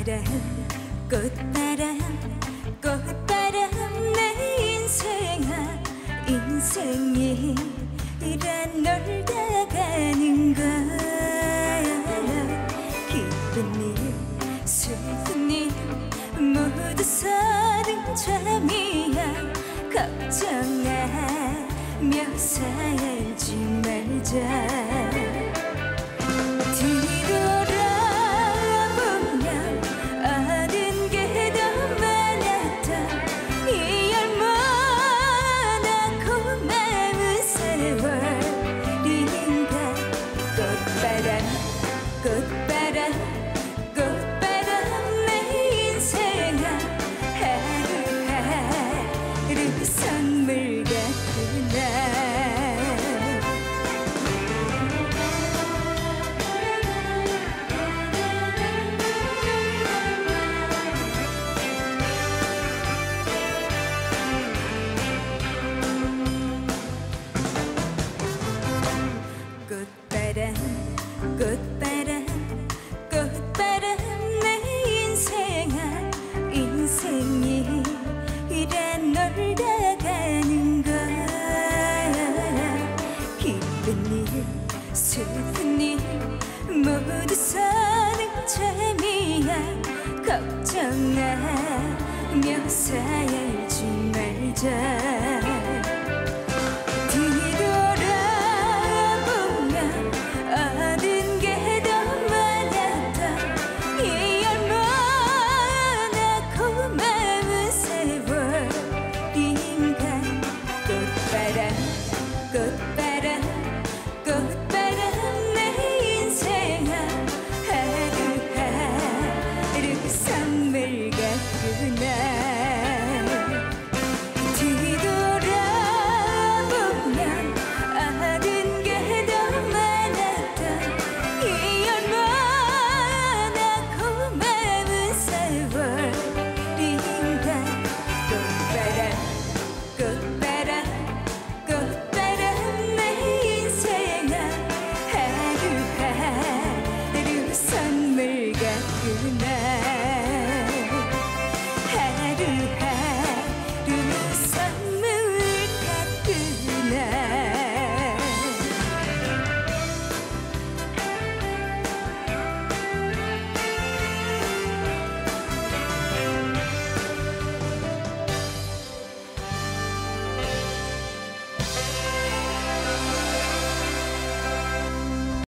바람 꽃바람 꽃바람 내 인생아. 인생이란 놀다 가는 거야. 기쁜 일 슬픈 일 모두 서른 잠이야. 걱정하며 살지 말자. 걱정하며 살지 말자. 선물 같구나